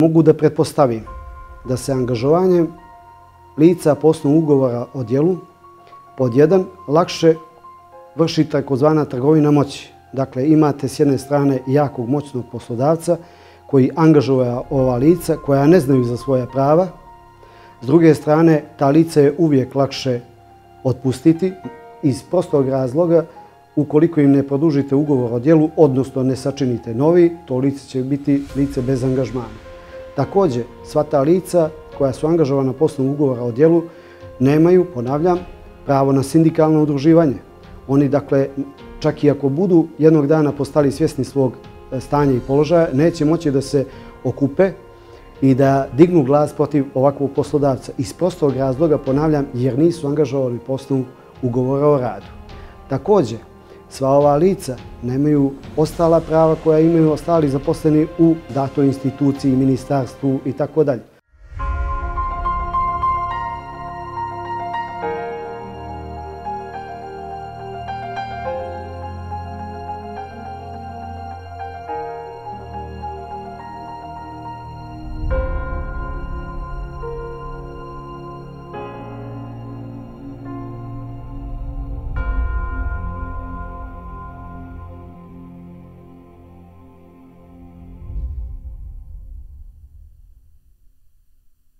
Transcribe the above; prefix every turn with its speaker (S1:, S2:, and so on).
S1: Mogu da pretpostavim da se angažovanjem lica poslovnog ugovora o dijelu pod jedan lakše vrši takozvana trgovina moći. Dakle, imate s jedne strane jakog moćnog poslodavca koji angažuje ova lica koja ne znaju za svoje prava. S druge strane, ta lica je uvijek lakše otpustiti iz prostog razloga ukoliko im ne produžite ugovor o dijelu, odnosno ne sačinite novi, to lice će biti lice bez angažmana. Također, sva ta lica koja su angažovana poslom ugovora o dijelu nemaju, ponavljam, pravo na sindikalno udruživanje. Oni, dakle, čak i ako budu jednog dana postali svjesni svog e, stanja i položaja, neće moći da se okupe i da dignu glas protiv ovakvog poslodavca. Iz prostog razloga, ponavljam, jer nisu angažovali poslovnog ugovora o radu. Također, sva ova lica nemaju ostala prava koja imaju ostali zaposleni u datoj instituciji, ministarstvu i tako dalje.